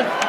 Amen.